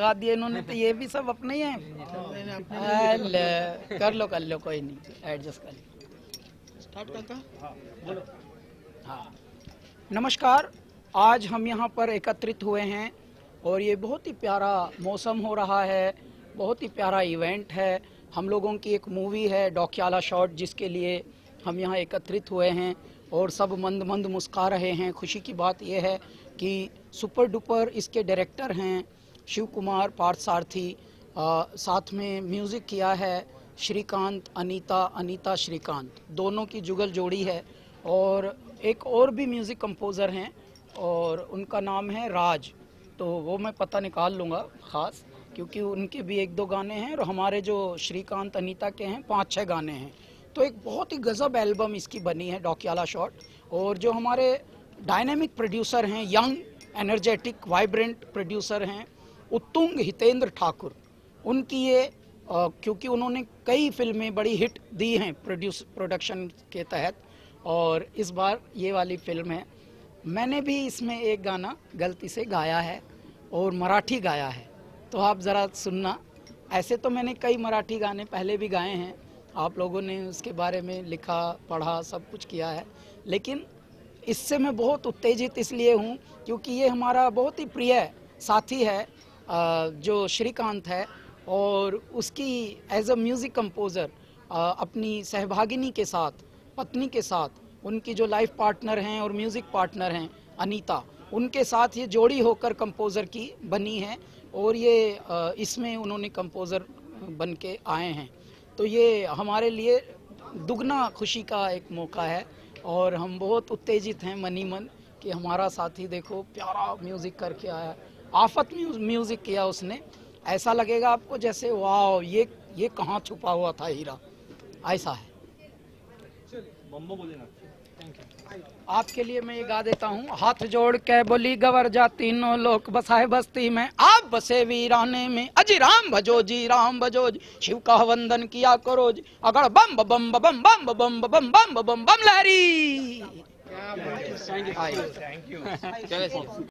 लगा दिए इन्होंने तो ये भी सब अपने ही हैं। कर लो कर लो कोई नहीं एडजस्ट कर लो। हाँ। नमस्कार आज हम यहाँ पर एकत्रित हुए हैं और ये बहुत ही प्यारा मौसम हो रहा है बहुत ही प्यारा इवेंट है। हम लोगों की एक मूवी है डॉक्याला शॉट जिसके लिए हम यहाँ एकत्रित हुए हैं और सब मंद मंद मुस्का रहे हैं। खुशी की बात यह है कि सुपर डुपर इसके डायरेक्टर हैं शिव कुमार पार्थसारथी साथ में म्यूज़िक किया है श्रीकांत, अनीता अनीता श्रीकांत। दोनों की जुगल जोड़ी है और एक और भी म्यूज़िक कंपोज़र हैं और उनका नाम है राज। तो वो मैं पता निकाल लूँगा ख़ास, क्योंकि उनके भी एक दो गाने हैं और हमारे जो श्रीकांत, अनीता के हैं, पाँच छः गाने हैं। तो एक बहुत ही गज़ब एल्बम इसकी बनी है डॉक्याला शॉट। और जो हमारे डायनेमिक प्रोड्यूसर हैं यंग एनर्जेटिक वाइब्रेंट प्रोड्यूसर हैं उत्तुंग हितेंद्र ठाकुर। उनकी ये क्योंकि उन्होंने कई फ़िल्में बड़ी हिट दी हैं प्रोड्यूस प्रोडक्शन के तहत, और इस बार ये वाली फ़िल्म है। मैंने भी इसमें एक गाना गलती से गाया है और मराठी गाया है। तो आप ज़रा सुनना। ऐसे तो मैंने कई मराठी गाने पहले भी गाए हैं। आप लोगों ने उसके बारे में लिखा, पढ़ा, सब कुछ किया है। लेकिन इससे मैं बहुत उत्तेजित इसलिए हूँ क्योंकि ये हमारा बहुत ही प्रिय साथी है। जो श्रीकांत है और उसकी एज अ म्यूज़िक कंपोज़र अपनी सहभागिनी के साथ, पत्नी के साथ, उनकी जो लाइफ पार्टनर हैं और म्यूज़िक पार्टनर हैं, अनीता, उनके साथ ये जोड़ी होकर कंपोज़र की बनी है और ये इसमें उन्होंने कंपोज़र बन के आए हैं। तो ये हमारे लिए दुगना खुशी का एक मौका है और हम बहुत उत्तेजित हैं, मनी मन, कि हमारा साथी देखो, प्यारा म्यूज़िक करके आया। आफत म्यूज़िक किया उसने ऐसा लगेगा आपको जैसे वाह ये ये कहाँ छुपा हुआ था हीरा ऐसा है आपके लिए मैं ये गा देता हूँ हाथ जोड़ के बोली गवर जा तीनों लोग बसाए बस्ती में आप बसे वीराने में अजी राम भजो जी राम भजो जी शिव का वंदन किया करो जी अगर बम बम बम बम बम बम बम बम बम बम लहरी है थैंक यू